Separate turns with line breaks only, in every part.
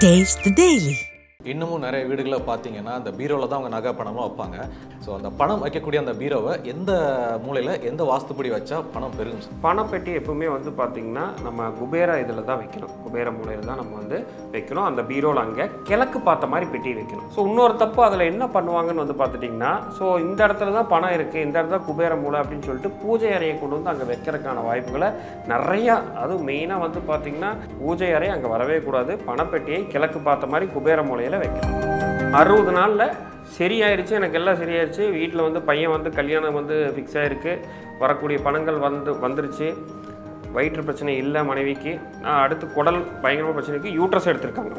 Taste the Daily.
இன்னமும் நிறைய வீடுகளை பார்த்தீங்கன்னா அந்த பீரோவில் தான் அவங்க நகை பணமாக வைப்பாங்க. ஸோ அந்த பணம் வைக்கக்கூடிய அந்த பீரோவை எந்த மூலையில் எந்த வாஸ்துப்படி வச்சா பணம் பெருகும்
பணப்பெட்டி எப்பவுமே வந்து பார்த்திங்கன்னா நம்ம குபேர இதில் தான் வைக்கணும். குபேர மூலையில் தான் நம்ம வந்து வைக்கணும். அந்த பீரோவில் அங்கே கிழக்கு பார்த்த மாதிரி பெட்டி வைக்கணும். ஸோ இன்னொரு தப்பு அதில் என்ன பண்ணுவாங்கன்னு வந்து பார்த்துட்டிங்கன்னா ஸோ இந்த இடத்துல தான் பணம் இருக்குது இந்த இடத்துல குபேர மூலை அப்படின்னு சொல்லிட்டு பூஜை அறையை கொண்டு வந்து அங்கே வைக்கிறதுக்கான வாய்ப்புகளை நிறையா அதுவும் மெயினாக வந்து பார்த்திங்கன்னா பூஜை அறை அங்கே வரவே கூடாது. பணப்பெட்டியை கிழக்கு பார்த்த மாதிரி குபேர மூலையில் வைக்கணும் அறுபது நாளில் சரியாயிருச்சு எனக்கு எல்லாம் சரியாயிருச்சு. வீட்டில் வந்து பையன் வந்து கல்யாணம் வந்து ஃபிக்ஸ் ஆகிருக்கு வரக்கூடிய பணங்கள் வந்து வந்துருச்சு. வயிற்று பிரச்சனை இல்லை மனைவிக்கு. நான் அடுத்து குடல் பயங்கரமாக பிரச்சனைக்கு யூட்ரஸ் எடுத்திருக்காங்க.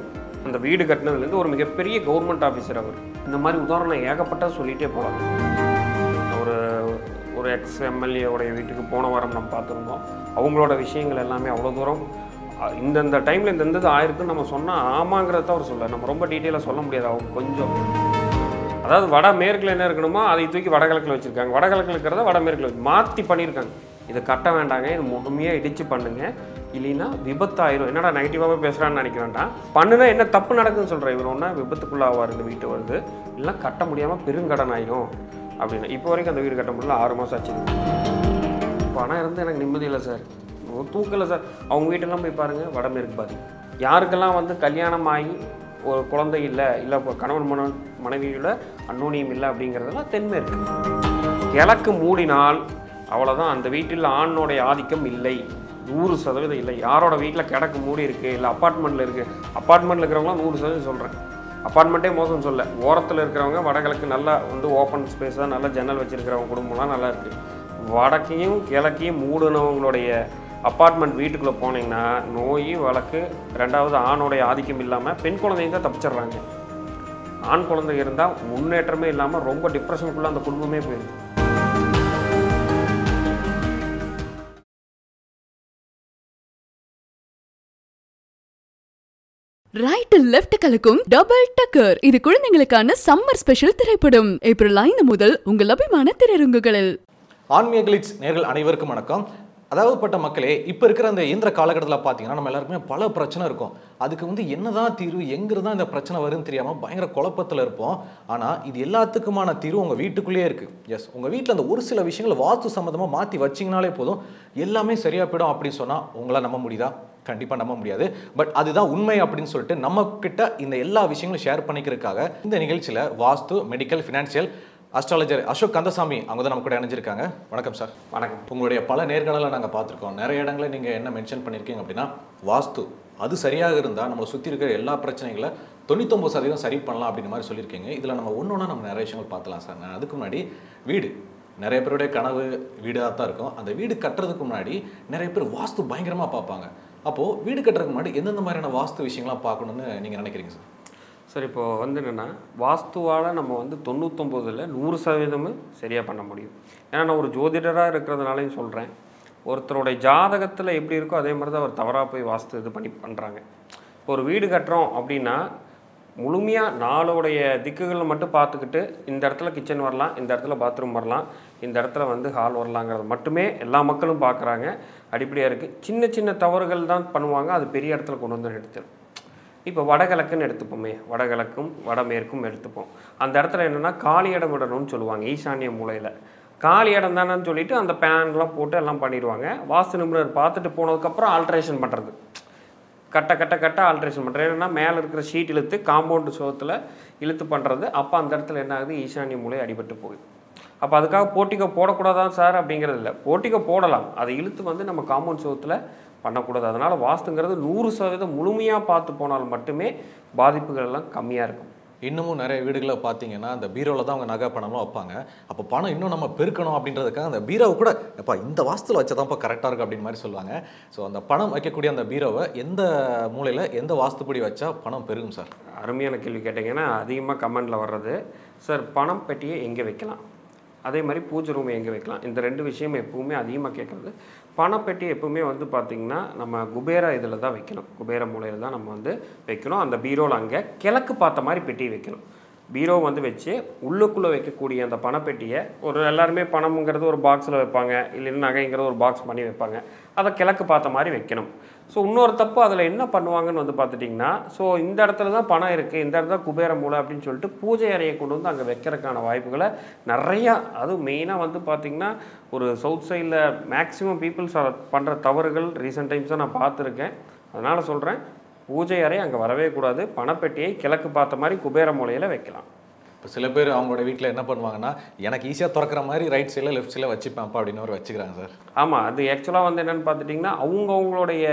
அந்த வீடு கட்டினதுலேருந்து ஒரு மிகப்பெரிய கவர்மெண்ட் ஆஃபீஸர் அவர். இந்த மாதிரி உதாரணம் ஏகப்பட்ட சொல்லிகிட்டே போகலாம் ஒரு ஒரு எக்ஸ் எம்எல்ஏவுடைய வீட்டுக்கு போன வாரம் நம்ம பார்த்துருந்தோம். அவங்களோட விஷயங்கள் எல்லாமே அவ்வளோ தூரம் இந்தந்த டைமில் இந்த இது ஆயிருக்குன்னு நம்ம சொன்னால் ஆமாங்கிறத அவர் சொல்ல நம்ம ரொம்ப டீட்டெயிலாக சொல்ல முடியாது. அவங்க கொஞ்சம் அதாவது வட மேற்கில் என்ன இருக்கணுமோ அதை தூக்கி வடகிழக்கில் வச்சுருக்காங்க. வடகிழக்கில் இருக்கிறத வடமேற்கில் வச்சு மாற்றி பண்ணியிருக்காங்க. இதை கட்ட வேண்டாங்க. இது முழுமையாக இடித்து பண்ணுங்க. இல்லைன்னா விபத்தாயிரும். என்னடா நெகட்டிவாகவே பேசுகிறான்னு நினைக்க வேண்டாம். பண்ணுனா என்ன தப்பு நடக்குதுன்னு சொல்கிறேன் இவர் ஒன்றா விபத்துக்குள்ளாவார் இந்த வீட்டு வருது இல்லைனா கட்ட முடியாமல் பெருங்கடன் ஆயிரும் அப்படின்னு. இப்போ வரைக்கும் அந்த வீடு கட்ட முடியல. ஆறு மாதம் ஆச்சு. பணம் இருந்து எனக்கு நிம்மதி இல்லை சார். ஒரு சார். அவங்க வீட்டெல்லாம் போய் பாருங்கள் வடமேற்கு பாதி. யாருக்கெல்லாம் வந்து கல்யாணம் ஆகி ஒரு குழந்தை இல்லை இல்லை இப்போ கணவன் மன மனைவியோட அன்னோனியம் இல்லை அப்படிங்கிறதெல்லாம் தென்மேற்கு. கிழக்கு மூடினால் அவ்வளோதான் அந்த வீட்டில் ஆணோடைய ஆதிக்கம் இல்லை. நூறு சதவீதம் இல்லை. யாரோட வீட்டில் கிடக்கு மூடி இருக்குது இல்லை அப்பார்ட்மெண்ட்டில் இருக்குது அப்பார்ட்மெண்ட்டில் இருக்கிறவங்களாம் நூறு சதவீதம் சொல்கிறேன் அப்பார்ட்மெண்ட்டே மோசம் சொல்ல. ஓரத்தில் இருக்கிறவங்க வடகிழக்கு நல்லா வந்து ஓப்பன் ஸ்பேஸாக நல்லா ஜன்னல் வச்சுருக்கிறவங்க குடும்பம்லாம் நல்லா இருக்குது வடக்கையும் கிழக்கையும் மூடினவங்களுடைய அப்பார்ட்மெண்ட் வீட்டுக்குள்ளே போனீங்கன்னா நோய் வழக்கு ரெண்டாவது ஆணோடைய ஆதிக்கம் இல்லாமல் பெண் குழந்தைங்க தான் தப்பிச்சிடுறாங்க. ஆண் குழந்தை இருந்தால் முன்னேற்றமே இல்லாமல் ரொம்ப டிப்ரெஷனுக்குள்ளே அந்த குடும்பமே போயிடுது
ரைட் லெஃப்ட் கலக்கும் டபுள் டக்கர் இது குழந்தைங்களுக்கான சம்மர் ஸ்பெஷல் திரைப்படம். ஏப்ரல் ஐந்து முதல் உங்கள் அபிமான திரையரங்குகளில்.
ஆன்மீக கிளிட்ஸ் நேர்கள் அனைவருக்கும் வணக்கம். அதாவது பட்ட மக்களே இப்போ இருக்கிற அந்த இயந்திர காலகட்டத்தில் பார்த்தீங்கன்னா நம்ம எல்லாருக்குமே பல பிரச்சனை இருக்கும். அதுக்கு வந்து என்னதான் தீர்வு எங்கிருந்து தான் இந்த பிரச்சனை வரும்னு தெரியாமல் பயங்கர குழப்பத்தில் இருப்போம். ஆனால் இது எல்லாத்துக்குமான தீர்வு உங்கள் வீட்டுக்குள்ளேயே இருக்குது எஸ் உங்கள் வீட்டில் அந்த ஒரு சில விஷயங்களை வாஸ்து சம்மந்தமாக மாற்றி வச்சிங்கனாலே போதும். எல்லாமே சரியாக போயிடும் அப்படின்னு சொன்னால் உங்களால் நம்ப முடியுதா? கண்டிப்பாக நம்ப முடியாது. பட் அதுதான் உண்மை அப்படின்னு சொல்லிட்டு நம்மக்கிட்ட இந்த எல்லா விஷயங்களும் ஷேர் பண்ணிக்கிறதுக்காக இந்த நிகழ்ச்சியில் vastu medical financial astrologer Ashok Kandasamy அவங்க தான் நம்ம கூட இணைஞ்சிருக்காங்க. வணக்கம் சார்
வணக்கம்.
உங்களுடைய பல நேர்காணலை நாங்கள் பார்த்துருக்கோம். நிறைய இடங்களில் நீங்கள் என்ன மென்ஷன் பண்ணியிருக்கீங்க அப்படின்னா வாஸ்து. அது சரியாக இருந்தால் நம்மளை சுற்றி இருக்கிற எல்லா பிரச்சனைகளை தொண்ணூத்தொம்பது சதவீதம் சரி பண்ணலாம் அப்படின்ற மாதிரி சொல்லியிருக்கீங்க. இதில் நம்ம ஒன்று ஒன்றா நம்ம நிறைய விஷயங்கள் பார்த்துலாம் சார் நான் அதுக்கு முன்னாடி வீடு. நிறைய பேருடைய கனவு வீடாக தான் இருக்கும். அந்த வீடு கட்டுறதுக்கு முன்னாடி நிறைய பேர் வாஸ்து பயங்கரமாக பார்ப்பாங்க. அப்போது வீடு கட்டுறதுக்கு முன்னாடி எந்தெந்த மாதிரியான வாஸ்து விஷயங்கள்லாம் பார்க்கணுன்னு நீங்கள் நினைக்கிறீங்க சார்
சார் இப்போ வந்து என்னென்னா வாஸ்துவால் நம்ம வந்து தொண்ணூத்தொம்போதில் நூறு சதவீதமும் சரியாக பண்ண முடியும். ஏன்னா நான் ஒரு ஜோதிடராக இருக்கிறதுனாலையும் சொல்கிறேன் ஒருத்தருடைய ஜாதகத்தில் எப்படி இருக்கோ அதே மாதிரி தான் அவர் தவறாக போய் வாஸ்து இது பண்ணி பண்ணுறாங்க இப்போ ஒரு வீடு கட்டுறோம் அப்படின்னா முழுமையாக நாளுடைய திக்குகளை மட்டும் பார்த்துக்கிட்டு இந்த இடத்துல கிச்சன் வரலாம் இந்த இடத்துல பாத்ரூம் வரலாம் இந்த இடத்துல வந்து ஹால் வரலாங்கிறது மட்டுமே எல்லா மக்களும் பார்க்குறாங்க. அடிப்படையாக இருக்குது சின்ன சின்ன தவறுகள் தான் பண்ணுவாங்க. அது பெரிய இடத்துல கொண்டு வந்து எடுத்துரும். இப்போ வடகிழக்குன்னு எடுத்துப்போமே. வடகிழக்கும் வடமேற்கும் எடுத்துப்போம். அந்த இடத்துல என்னென்னா காலி இடம் விடணும்னு சொல்லுவாங்க ஈசானிய மூலையில். காலி இடம் தானேன்னு சொல்லிட்டு அந்த பேன்லாம் போட்டு எல்லாம் பண்ணிடுவாங்க. வாஸ்து நிபுணர் பார்த்துட்டு போனதுக்கப்புறம் ஆல்ட்ரேஷன் பண்ணுறது கட்ட கட்ட கட்ட ஆல்ட்ரேஷன் பண்ணுறது ஏன்னா மேலே இருக்கிற ஷீட் இழுத்து காம்பவுண்டு சோகத்தில் இழுத்து பண்ணுறது அப்போ அந்த இடத்துல என்ன ஆகுது? ஈசானிய மூலை அடிபட்டு போகுது. அப்போ அதுக்காக போட்டிக்கோ போடக்கூடாதான் சார் அப்படிங்கிறது இல்லை. போட்டிக்கோ போடலாம். அதை இழுத்து வந்து நம்ம காம்பவுண்ட் சோகத்தில் பண்ணக்கூடாது. அதனால் வாஸ்துங்கிறது நூறு சதவீதம் முழுமையாக பார்த்து போனால் மட்டுமே பாதிப்புகள் எல்லாம் கம்மியாக இருக்கும்.
இன்னமும் நிறைய வீடுகளில் பார்த்தீங்கன்னா அந்த பீரோவில் தான் அவங்க நகை பணம்லாம் வைப்பாங்க. அப்போ பணம் இன்னும் நம்ம பெருக்கணும் அப்படின்றதுக்காக அந்த பீரோவை கூட எப்பா இந்த வாஸ்துல வச்சதான்ப்பா கரெக்டாக இருக்கும் அப்படின்னு மாதிரி சொல்லுவாங்க. ஸோ அந்த பணம் வைக்கக்கூடிய அந்த பீரோவை எந்த மூலையில் எந்த வாஸ்துப்படி வச்சா பணம் பெருகும் சார்?
அருமையான கேள்வி கேட்டிங்கன்னா அதிகமாக கமெண்டில் வர்றது சார் பணம் பெட்டியை எங்கே வைக்கலாம்? அதே மாதிரி பூஜை ரூமை எங்கே வைக்கலாம்? இந்த ரெண்டு விஷயம் எப்பவுமே அதிகமாக கேட்குறது பணப்பெட்டி எப்பவுமே வந்து பார்த்திங்கன்னா நம்ம குபேர இதில் தான் வைக்கணும். குபேர மூலையில் தான் நம்ம வந்து வைக்கணும். அந்த பீரோவில் அங்கே கிழக்கு பார்த்த மாதிரி பெட்டி வைக்கணும். பீரோ வந்து வச்சு உள்ளுக்குள்ளே வைக்கக்கூடிய அந்த பணப்பெட்டியை ஒரு எல்லாருமே பணம்ங்கிறது ஒரு பாக்ஸில் வைப்பாங்க. இல்லைன்னா நகைங்கிறது ஒரு பாக்ஸ் பண்ணி வைப்பாங்க. அதை கிழக்கு பார்த்த மாதிரி வைக்கணும். ஸோ இன்னொரு தப்பு அதில் என்ன பண்ணுவாங்கன்னு வந்து பார்த்துட்டிங்கன்னா ஸோ இந்த இடத்துல தான் பணம் இருக்குது இந்த இடத்துல குபேர மூலை அப்படின்னு சொல்லிட்டு பூஜை அறையை கொண்டு வந்து அங்கே வைக்கிறதுக்கான வாய்ப்புகளை நிறையா அதுவும் மெயினாக வந்து பார்த்திங்கன்னா ஒரு சவுத் சைடில் மேக்ஸிமம் பீப்புள்ஸ் பண்ணுற தவறுகள் ரீசெண்ட் டைம்ஸாக நான் பார்த்துருக்கேன். அதனால் சொல்கிறேன் பூஜை அறை அங்கே வரவே கூடாது பணப்பெட்டியை கிழக்கு பார்த்த மாதிரி குபேர மூலையில் வைக்கலாம்.
இப்போ சில பேர் அவங்களோட வீட்டில் என்ன பண்ணுவாங்கன்னா எனக்கு ஈஸியாக திறக்கிற மாதிரி ரைட் சைடில் லெஃப்ட் சைடில் வச்சுப்பேன்ப்பா அப்படின்னு ஒரு வச்சுக்கிறாங்க சார்.
ஆமாம் அது ஆக்சுவலாக வந்து என்னென்னு பார்த்துட்டிங்கன்னா அவங்கவுங்களுடைய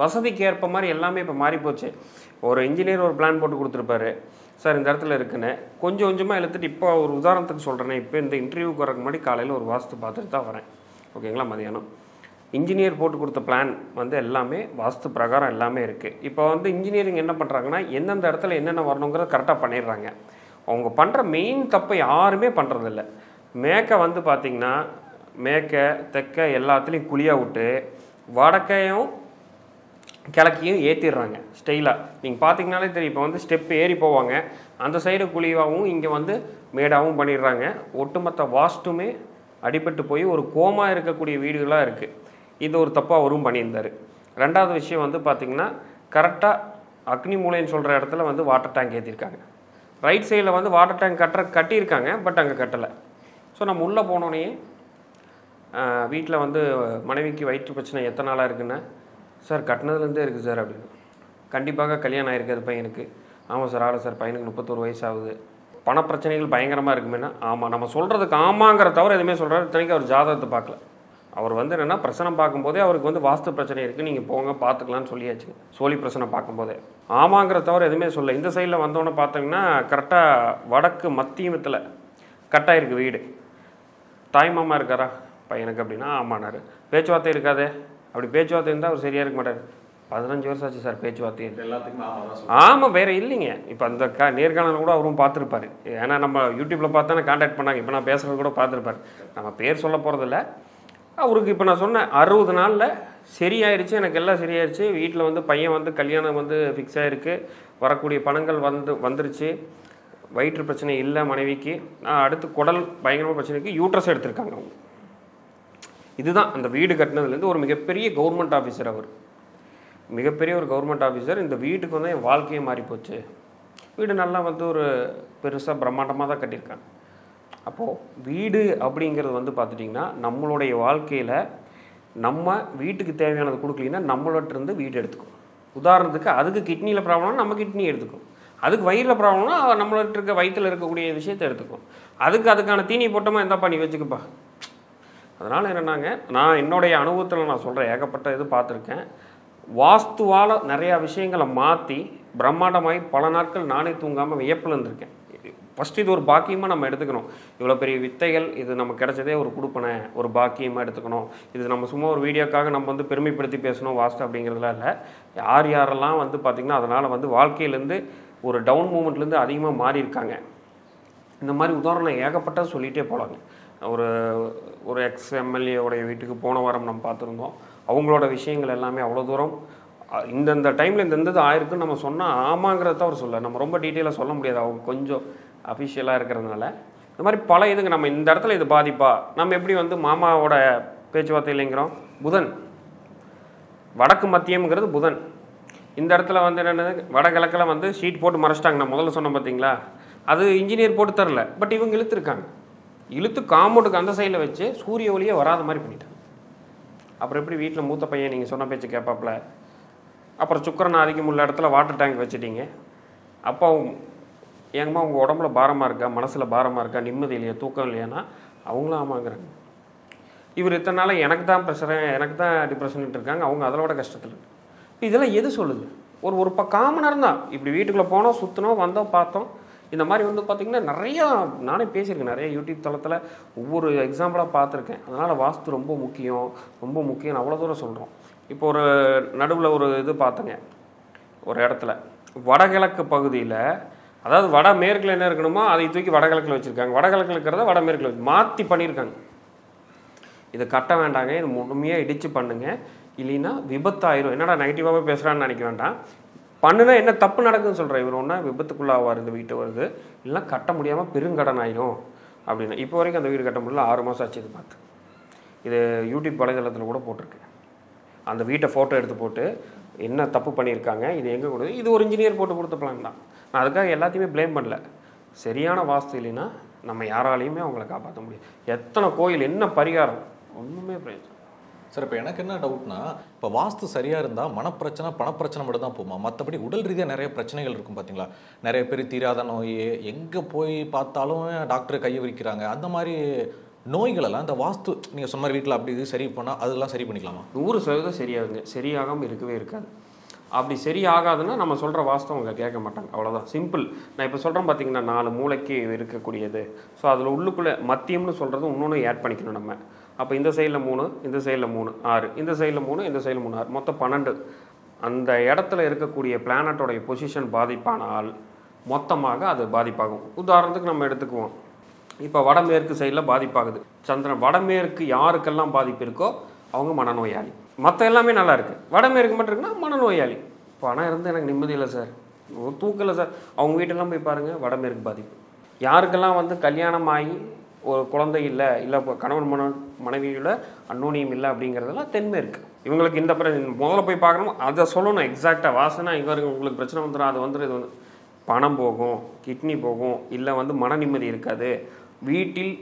வசதிக்கு ஏற்ப மாதிரி எல்லாமே இப்போ மாறிப்போச்சு. ஒரு இன்ஜினியர் ஒரு பிளான் போட்டு கொடுத்துருப்பாரு. சார் இந்த இடத்துல இருக்குன்னு. கொஞ்சம் கொஞ்சமாக இழுத்துட்டு இப்போ ஒரு உதாரணத்துக்கு சொல்கிறேன் இப்போ இந்த இன்டர்வியூக்கு வரக்கு முன்னாடி காலையில் ஒரு வாஸ்து பார்த்துட்டு தான் வரேன். ஓகேங்களா மதியானம். இன்ஜினியர் போட்டு கொடுத்த பிளான் வந்து எல்லாமே வாஸ்து பிரகாரம் எல்லாமே இருக்குது இப்போ வந்து இன்ஜினியரிங் என்ன பண்ணுறாங்கன்னா எந்தெந்த இடத்துல என்னென்ன வரணுங்கிறத கரெக்டாக பண்ணிடுறாங்க. அவங்க பண்ணுற மெயின் தப்பை யாருமே பண்ணுறதில்ல மேக்கை வந்து பார்த்திங்கன்னா மேற்க தெக்க எல்லாத்துலேயும் குழியாக விட்டு வடக்கையும் கிழக்கையும் ஏற்றிடுறாங்க ஸ்டைலாக நீங்கள் பார்த்தீங்கனாலே தெரியும் இப்போ வந்து ஸ்டெப் ஏறி போவாங்க. அந்த சைடு குழிவாகவும் இங்கே வந்து மேடாகவும் பண்ணிடுறாங்க. ஒட்டுமொத்த வாஸ்ட்டுமே அடிபட்டு போய் ஒரு கோமா இருக்கக்கூடிய வீடுகளாக இருக்குது இது ஒரு தப்பாக அவரும் பண்ணியிருந்தார். ரெண்டாவது விஷயம் வந்து பார்த்திங்கன்னா கரெக்டாக அக்னி மூலைன்னு சொல்கிற இடத்துல வந்து வாட்டர் டேங்க் ஏற்றிருக்காங்க ரைட் சைடில் வந்து வாட்டர் டேங்க் கட்டுற கட்டியிருக்காங்க பட் அங்கே கட்டலை. ஸோ நம்ம உள்ளே போனோடனே வீட்டில் வந்து மனைவிக்கு வயிற்று பிரச்சனை எத்தனை நாளாக இருக்குன்னு? சார் கட்டினதுலேருந்தே இருக்குது சார் அப்படின்னு. கண்டிப்பாக கல்யாணம் ஆகிருக்காது அது பையனுக்கு. ஆமாம் சார் ஆளு சார் பையனுக்கு முப்பத்தோரு வயசு ஆகுது பணப்பிரச்சனைகள் பயங்கரமாக இருக்குமேனா ஆமாம் நம்ம சொல்கிறதுக்கு ஆமாங்கிற தவிர எதுவுமே சொல்கிறாரு இத்தனைக்கு அவர் ஜாதகத்தை பார்க்கல. அவர் வந்து என்னென்னா பிரச்சனை பார்க்கும்போதே அவருக்கு வந்து வாஸ்து பிரச்சனை இருக்குது நீங்கள் போங்க பார்த்துக்கலாம்னு சொல்லியாச்சு. சோழி பிரச்சனை பார்க்கும்போதே. ஆமாங்கிற தவிர எதுவுமே சொல்ல இந்த சைடில் வந்தோன்னே பார்த்தீங்கன்னா கரெக்டாக வடக்கு மத்தியமத்தில் கட்டாயிருக்கு வீடு. தாய் மாமா இருக்காரா? பையனுக்கு அப்படின்னா ஆமானாரு பேச்சுவார்த்தை இருக்காதே? அப்படி பேச்சுவார்த்தை இருந்தால் அவர் சரியாக இருக்க மாட்டார். பதினஞ்சு வருஷம் ஆச்சு சார் பேச்சுவார்த்தை.
எல்லாத்துக்குமே
ஆமாம் வேற இல்லைங்க. இப்போ அந்த க நேர்காணல் கூட அவரும் பார்த்துருப்பாரு ஏன்னா நம்ம யூடியூப்ல பார்த்தானே காண்டாக்ட் பண்ணாங்க. இப்போ நான் பேசுறது கூட பார்த்துருப்பாரு நம்ம பேர் சொல்ல போகிறதில்ல அவருக்கு இப்போ நான் சொன்னேன் அறுபது நாளில் சரியாயிருச்சு எனக்கு எல்லாம் சரியாயிருச்சு. வீட்டில் வந்து பையன் வந்து கல்யாணம் வந்து ஃபிக்ஸ் ஆகிருக்கு வரக்கூடிய பணங்கள் வந்து வந்துருச்சு. வயிற்று பிரச்சனை இல்லை மனைவிக்கு. நான் அடுத்து குடல் பயங்கரமான பிரச்சனைக்கு யூட்ரஸ் எடுத்திருக்காங்க அவங்க. இதுதான் அந்த வீடு கட்டினதுலேருந்து ஒரு மிகப்பெரிய கவர்மெண்ட் ஆஃபீஸர் அவர். மிகப்பெரிய ஒரு கவர்மெண்ட் ஆஃபீஸர் இந்த வீட்டுக்கு வந்து என் வாழ்க்கையே மாறிப்போச்சு. வீடு நல்லா வந்து ஒரு பெருசாக பிரம்மாண்டமாக தான் கட்டியிருக்காங்க. அப்போது வீடு அப்படிங்கிறது வந்து பார்த்துட்டிங்கன்னா நம்மளுடைய வாழ்க்கையில் நம்ம வீட்டுக்கு தேவையானது கொடுக்குலீன்னா நம்மள்ட்டேருந்து வீடு எடுத்துக்கும். உதாரணத்துக்கு அதுக்கு கிட்னியில் ப்ராப்ளம்னா நம்ம கிட்னி எடுத்துக்கும். அதுக்கு வயிறில் ப்ராப்ளம்னா நம்மள்ட்ட இருக்க வயிற்றில் இருக்கக்கூடிய விஷயத்தை எடுத்துக்கும். அதுக்கு அதுக்கான தீனி போட்டோமா எந்தாப்பா நீ வச்சுக்கப்பா. அதனால் என்னென்னாங்க நான் என்னுடைய அனுபவத்தில் நான் சொல்கிறேன் ஏகப்பட்ட இது பார்த்துருக்கேன். வாஸ்துவால் நிறையா விஷயங்களை மாற்றி பிரம்மாண்டமாகி பல நாட்கள் நானே தூங்காமல் வியப்பில் இருந்திருக்கேன் ஃபஸ்ட்டு இது ஒரு பாக்கியமாக நம்ம எடுத்துக்கணும். இவ்வளோ பெரிய வித்தைகள் இது நம்ம கிடைச்சதே ஒரு கொடுப்பனை ஒரு பாக்கியமாக எடுத்துக்கணும். இது நம்ம சும்மா ஒரு வீடியோக்காக நம்ம வந்து பெருமைப்படுத்தி பேசணும் வாஸ்ட் அப்படிங்கிறதுலாம் இல்லை. யார் யாரெல்லாம் வந்து பார்த்திங்கன்னா அதனால் வந்து வாழ்க்கையிலேருந்து ஒரு டவுன் மூமெண்ட்லேருந்து அதிகமாக மாறி இருக்காங்க இந்த மாதிரி உதாரணம் ஏகப்பட்ட சொல்லிகிட்டே போகலாங்க ஒரு ஒரு எக்ஸ் எம்எல்ஏவுடைய வீட்டுக்கு போன வாரம் நம்ம பார்த்துருந்தோம். அவங்களோட விஷயங்கள் எல்லாமே அவ்வளோ தூரம் இந்தந்த டைமில் இந்த இந்த இது ஆயிருக்குன்னு நம்ம சொன்னால் ஆமாங்கிறத அவர் சொல்ல நம்ம ரொம்ப டீட்டெயிலாக சொல்ல முடியாது. அவங்க கொஞ்சம் அஃபிஷியலாக இருக்கிறதுனால இந்த மாதிரி பல இதுங்க நம்ம இந்த இடத்துல இது பாதிப்பா? நம்ம எப்படி வந்து மாமாவோட பேச்சுவார்த்தை இல்லைங்கிறோம்? புதன். வடக்கு மத்தியம்ங்கிறது புதன். இந்த இடத்துல வந்து என்னென்னது வடகிழக்கில் வந்து ஷீட் போட்டு மறைச்சிட்டாங்க. நான் முதல்ல சொன்னேன் பார்த்தீங்களா அது இன்ஜினியர் போட்டு தரல. பட் இவங்க இழுத்துருக்காங்க. இழுத்து காம்பவுண்டுக்கு அந்த சைடில் வச்சு சூரிய ஒளியே வராத மாதிரி பண்ணிட்டாங்க. அப்புறம் எப்படி வீட்டில் மூத்த பையன் நீங்கள் சொன்ன பேச்சு கேட்பாப்புல அப்புறம் சுக்கரன் அதிகம் உள்ள இடத்துல வாட்டர் டேங்க் வச்சுட்டீங்க. அப்போ ஏங்கம்மா உங்கள் உடம்புல பாரமாக இருக்கா? மனசில் பாரமாக இருக்கா? நிம்மதி இல்லையா? தூக்கம் இல்லையானா அவங்களும் ஆமாங்கிறாங்க. இவர் இத்தனை நாளாக எனக்கு தான் ப்ரெஷர் எனக்கு தான் டிப்ரெஷன்ட்டு இருக்காங்க. அவங்க அதோட கஷ்டத்தில் இதெல்லாம் எது சொல்லுது? ஒரு ஒரு ப காமனர் தான் இப்படி வீட்டுக்குள்ளே போனோம் சுற்றினோம் வந்தோம் பார்த்தோம். இந்த மாதிரி வந்து பார்த்திங்கன்னா நிறையா நானே பேசியிருக்கேன். நிறைய யூடியூப் தளத்தில் ஒவ்வொரு எக்ஸாம்பிளாக பார்த்துருக்கேன். அதனால் வாஸ்து ரொம்ப முக்கியம் ரொம்ப முக்கியம் அவ்வளோ தூரம் சொல்கிறோம் இப்போ ஒரு நடுவில் ஒரு இது பார்த்தேங்க. ஒரு இடத்துல. வடகிழக்கு பகுதியில் அதாவது வட மேற்கில் என்ன இருக்கணுமோ அதை தூக்கி வடகிழக்கில் வச்சுருக்காங்க. வடகிழக்கில் இருக்கிறத வடமேற்கில் வச்சு மாற்றி பண்ணியிருக்காங்க இதை கட்ட வேண்டாங்க. இது முழுமையாக இடித்து பண்ணுங்கள் இல்லைன்னா விபத்தாயிரும். என்னடா நெகட்டிவாகவே பேசுகிறான்னு நினைக்க வேண்டாம். பண்ணுனா என்ன தப்பு நடக்குதுன்னு சொல்கிறேன் இவர் ஒன்றா விபத்துக்குள்ளாவார் இந்த வீட்டு வருது. இல்லைன்னா கட்ட முடியாமல் பெருங்கடன் ஆயிடும் அப்படின்னு. இப்போ வரைக்கும் அந்த வீடு கட்ட முடியல. ஆறு மாதம் ஆச்சு இது பார்த்து. இது யூடியூப் வலைதளத்தில் கூட போட்டிருக்கு. அந்த வீட்டை ஃபோட்டோ எடுத்து போட்டு என்ன தப்பு பண்ணியிருக்காங்க இது எங்கே கொடுது இது ஒரு இன்ஜினியர் போட்டு கொடுத்த பிளான் தான். நான் அதுக்காக எல்லாத்தையுமே ப்ளேம் பண்ணல. சரியான வாஸ்து இல்லைன்னா நம்ம யாராலையுமே அவங்கள காப்பாற்ற முடியும் எத்தனை கோயில் என்ன பரிகாரம் ஒன்றுமே பிரயோஜனம்
சார் இப்போ எனக்கு என்ன டவுட்னா இப்போ வாஸ்து சரியாக இருந்தால் மனப்பிரச்சனை பணப்பிரச்சனை மட்டும் தான் போகுமா? மற்றபடி உடல் ரீதியாக நிறைய பிரச்சனைகள் இருக்கும் பார்த்தீங்களா நிறைய பேர் தீராத நோய் எங்கே போய் பார்த்தாலும் டாக்டர் கையை விரிக்கிறாங்க. அந்த மாதிரி நோய்களெல்லாம் இந்த வாஸ்து நீங்கள் சொன்ன மாதிரி வீட்டில் அப்படி இது சரி பண்ணால் அதெல்லாம் சரி பண்ணிக்கலாமா?
நூறு சதவீதம் சரியாகுங்க. சரியாகாமல் இருக்கவே இருக்காது. அப்படி சரியாகாதுன்னா நம்ம சொல்கிற வாஸ்தவம் அவங்க கேட்க மாட்டாங்க. அவ்வளோதான் சிம்பிள் நான் இப்போ சொல்கிறேன் பார்த்தீங்கன்னா நாலு மூளைக்கு இருக்கக்கூடியது. ஸோ அதில் உள்ளுக்குள்ளே மத்தியம்னு சொல்கிறது இன்னொன்று ஆட் பண்ணிக்கணும் நம்ம. அப்போ இந்த சைடில் மூணு இந்த சைடில் மூணு ஆறு. இந்த சைடில் மூணு இந்த சைடில் மூணு ஆறு. மொத்தம் பன்னெண்டு. அந்த இடத்துல இருக்கக்கூடிய பிளானட்டோடைய பொசிஷன் பாதிப்பானால் மொத்தமாக அது பாதிப்பாகும். உதாரணத்துக்கு நம்ம எடுத்துக்குவோம். இப்போ வடமேற்கு சைடில் பாதிப்பாகுது. சந்திரன் வடமேற்கு யாருக்கெல்லாம் பாதிப்பு இருக்கோ அவங்க மனநோயாளி. மற்ற எல்லாமே நல்லா இருக்கு. வடமேற்கு மட்டும் இருக்குன்னா மனநோயாளி. பணம் இருந்து எனக்கு நிம்மதி இல்லை சார் தூக்கலை தூக்கம் இல்லை சார் அவங்க வீட்டெல்லாம் போய் பாருங்கள் வடமேற்கு பாதிப்பு. யாருக்கெல்லாம் வந்து கல்யாணம் ஆகி ஒரு குழந்தை இல்லை இல்லை இப்போ கணவன் மன மனைவியோட அன்னோனியம் இல்லை அப்படிங்கிறதெல்லாம் தென்மேற்கு. இவங்களுக்கு இந்த பிரச்சனை முதல்ல போய் பார்க்கணும். அதை சொல்லணும் எக்ஸாக்டாக வாசனை இவருக்கு உங்களுக்கு பிரச்சனை வந்துடும் அது வந்துடும் இது வந்து பணம் போகும் கிட்னி போகும் இல்லை வந்து மன நிம்மதி இருக்காது. வீட்டில்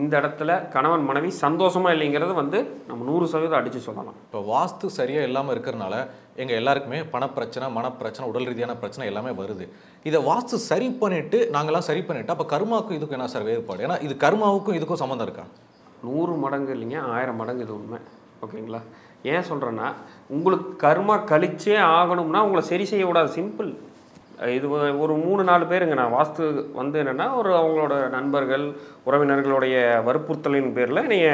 இந்த இடத்துல கணவன் மனைவி சந்தோஷமா இல்லைங்கிறது வந்து நம்ம நூறு சதவீதம் அடித்து சொல்லலாம்.
இப்போ வாஸ்து சரியாக இல்லாமல் இருக்கிறனால எங்கள் எல்லாருக்குமே பணப்பிரச்சனை மனப்பிரச்சனை உடல் ரீதியான பிரச்சனை எல்லாமே வருது. இதை வாஸ்து சரி பண்ணிட்டு நாங்கெல்லாம் சரி பண்ணிட்டு அப்போ கர்மாவுக்கும் இதுக்கும் என்ன சார் வேறுபாடு? ஏன்னா இது கர்மாவுக்கும் இதுக்கும் சம்மந்தம் இருக்கா?
நூறு மடங்கு இல்லைங்க ஆயிரம் மடங்கு இது உண்மை. ஓகேங்களா? ஏன் சொல்கிறேன்னா உங்களுக்கு கர்மா கழிச்சே ஆகணும்னா உங்களை சரி செய்யக்கூடாது சிம்பிள் இது ஒரு மூணு நாலு பேருங்க. நான் வாஸ்து வந்து என்னென்னா ஒரு அவங்களோட நண்பர்கள் உறவினர்களுடைய வற்புறுத்தலின் பேரில் என்னைய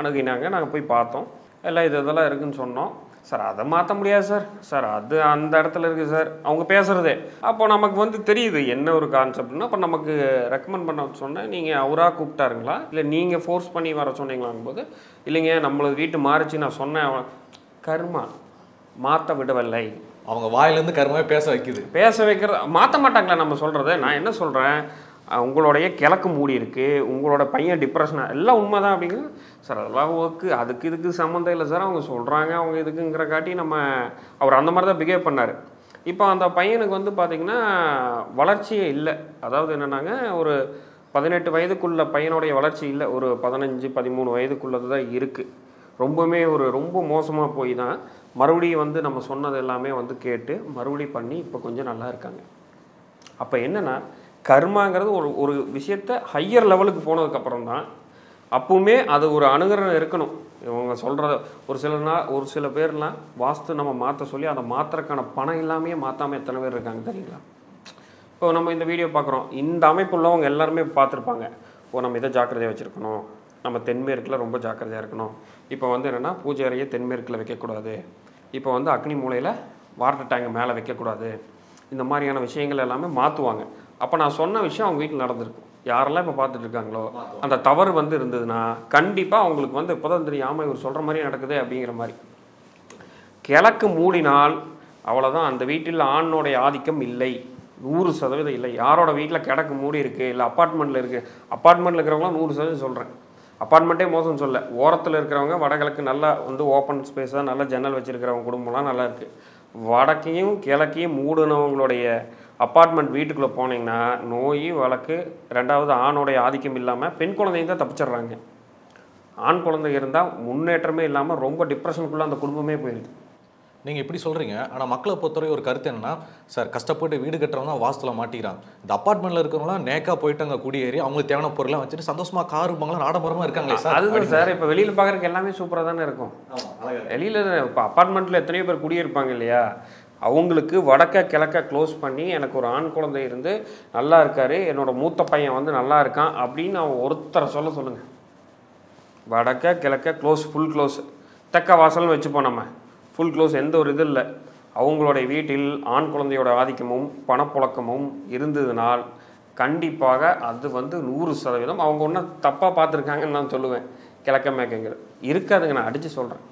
அணுகினாங்க. நாங்கள் போய் பார்த்தோம். எல்லாம் இது இதெல்லாம் இருக்குன்னு சொன்னோம். சார் அதை மாற்ற முடியாது சார். சார் அது அந்த இடத்துல இருக்குது சார். அவங்க பேசுகிறதே அப்போ நமக்கு வந்து தெரியுது என்ன ஒரு கான்செப்ட்னா அப்போ நமக்கு ரெக்கமெண்ட் பண்ண சொன்னேன் நீங்கள் அவராக கூப்பிட்டாருங்களா? இல்லை நீங்கள் ஃபோர்ஸ் பண்ணி வர சொன்னீங்களாங்கும் போது இல்லைங்க நம்மளது வீட்டு மாறிச்சு நான் சொன்னேன். அவன், கர்மா மாற்ற விடவில்லை.
அவங்க வாயிலேருந்து கர்மாவே பேச வைக்குது.
பேச வைக்கிறது மாற்ற மாட்டாங்களா நம்ம சொல்கிறத நான் என்ன சொல்கிறேன் உங்களுடைய கிழக்கு மூடி இருக்குது உங்களோட பையன் டிப்ரெஷனாக எல்லாம் உண்மை தான் அப்படிங்கிறது. சார் அதெல்லாம் ஓக்கு. அதுக்கு இதுக்கு சம்மந்தம் இல்லை சார். அவங்க சொல்கிறாங்க அவங்க இதுக்குங்கிற காட்டி நம்ம அவர் அந்த மாதிரி தான் பிஹேவ் பண்ணார். இப்போ அந்த பையனுக்கு வந்து பார்த்திங்கன்னா வளர்ச்சியே இல்லை. அதாவது என்னென்னாங்க ஒரு பதினெட்டு வயதுக்குள்ள பையனுடைய வளர்ச்சி இல்லை. ஒரு பதினஞ்சு பதிமூணு வயதுக்குள்ளது தான் இருக்குது ரொம்பவுமே ஒரு ரொம்ப மோசமாக போய் தான் மறுபடியும் வந்து நம்ம சொன்னது எல்லாமே வந்து கேட்டு மறுபடியும் பண்ணி இப்போ கொஞ்சம் நல்லா இருக்காங்க. அப்போ என்னென்னா கர்மாங்கிறது ஒரு ஒரு விஷயத்த ஹையர் லெவலுக்கு போனதுக்கப்புறம் தான் அப்பவுமே அது ஒரு அனுகரணம் இருக்கணும். இவங்க சொல்கிறத ஒரு சில நாள் ஒரு சில பேர்லாம் வாஸ்து நம்ம மாற்ற சொல்லி அதை மாற்றுறதுக்கான பணம் இல்லாமையே மாற்றாமல் எத்தனை பேர் இருக்காங்க தெரியுங்களா? இப்போ நம்ம இந்த வீடியோ பார்க்குறோம். இந்த அமைப்பு உள்ளவங்க எல்லாருமே பார்த்துருப்பாங்க. ஓ நம்ம இதை ஜாக்கிரதையாக வச்சுருக்கணும். நம்ம தென்மேற்கில் ரொம்ப ஜாக்கிரதையாக இருக்கணும். இப்போ வந்து என்னென்னா பூஜை அறையை தென்மேற்கில் வைக்கக்கூடாது. இப்போ வந்து அக்னி மூலையில் வாட்டர் டேங்க் மேலே வைக்கக்கூடாது. இந்த மாதிரியான விஷயங்கள் எல்லாமே மாற்றுவாங்க அப்போ நான் சொன்ன விஷயம் அவங்க வீட்டில் நடந்திருக்கும் யாரெல்லாம் இப்போ பார்த்துட்டு இருக்காங்களோ அந்த தவறு வந்து இருந்ததுன்னா கண்டிப்பாக அவங்களுக்கு வந்து இப்போதான் தெரியும் ஆமாம் இவர் சொல்கிற மாதிரி நடக்குது அப்படிங்கிற மாதிரி. கிழக்கு மூடினால் அவ்வளோதான் அந்த வீட்டில் ஆணோடைய ஆதிக்கம் இல்லை. நூறு சதவீதம் இல்லை. யாரோட வீட்டில் கிடக்கு மூடி இருக்குது இல்லை அப்பார்ட்மெண்ட்டில் இருக்குது அப்பார்ட்மெண்ட்டில் இருக்கிறவங்களாம் நூறு சதவீதம் சொல்கிறேன் அப்பார்ட்மெண்ட்டே மோசம் சொல்ல ஓரத்தில் இருக்கிறவங்க வடகிழக்கு நல்லா வந்து ஓப்பன் ஸ்பேஸாக நல்லா ஜன்னல் வச்சுருக்கிறவங்க குடும்பம்லாம் நல்லா இருக்குது வடக்கையும் கிழக்கையும் மூடினவங்களுடைய அப்பார்ட்மெண்ட் வீட்டுக்குள்ளே போனீங்கன்னா நோய் வழக்கு ரெண்டாவது ஆணோடைய ஆதிக்கம் இல்லாமல் பெண் குழந்தைங்க தான் தப்பிச்சிடுறாங்க. ஆண் குழந்தை இருந்தால் முன்னேற்றமே இல்லாமல் ரொம்ப டிப்ரெஷனுக்குள்ளே அந்த குடும்பமே போயிடுது
நீங்கள் இப்படி சொல்கிறீங்க ஆனால் மக்களை பொறுத்தவரை ஒரு கருத்து என்னன்னா சார் கஷ்டப்பட்டு வீடு கட்டுறவங்க தான் வாஸ்துல மாட்டிக்கிறாங்க. இந்த அப்பார்ட்மெண்ட்டில் இருக்கிறவங்களாம் நேக்கா போயிட்டு அங்கே குடியேறி அவங்களுக்கு தேவையான பொருளாக வச்சுட்டு சந்தோஷமாக கார் பங்களா ஆடம்பரமாக இருக்காங்களே சார்?
அதுதான் சார். இப்போ வெளியில் பார்க்குறதுக்கு எல்லாமே சூப்பராக தானே இருக்கும். வெளியில் இப்போ அப்பார்ட்மெண்ட்டில் எத்தனையோ பேர் குடியிருப்பாங்க இல்லையா? அவங்களுக்கு வடக்க கிழக்க க்ளோஸ் பண்ணி எனக்கு ஒரு ஆண் குழந்தை இருந்து நல்லா இருக்காரு என்னோட மூத்த பையன் வந்து நல்லா இருக்கான் அப்படின்னு அவன் ஒருத்தரை சொல்ல சொல்லுங்க. வடக்க கிழக்க க்ளோஸ் ஃபுல் க்ளோஸ் தெக்க வாசல்னு வச்சுப்போம் நம்ம. ஃபுல் க்ளோஸ் எந்த ஒரு இது இல்லை. அவங்களுடைய வீட்டில் ஆண் குழந்தையோட ஆதிக்கமும் பணப்புழக்கமும் இருந்ததுனால் கண்டிப்பாக அது வந்து நூறு சதவீதம் அவங்க ஒன்றும் தப்பாக பார்த்துருக்காங்கன்னு நான் சொல்லுவேன். கிழக்க மேக்கங்கிறது இருக்காதுங்க நான் அடித்து சொல்கிறேன்